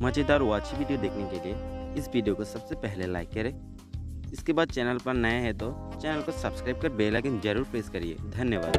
मज़ेदार और अच्छी वीडियो देखने के लिए इस वीडियो को सबसे पहले लाइक करें। इसके बाद चैनल पर नए हैं तो चैनल को सब्सक्राइब कर बेल आइकन ज़रूर प्रेस करिए। धन्यवाद।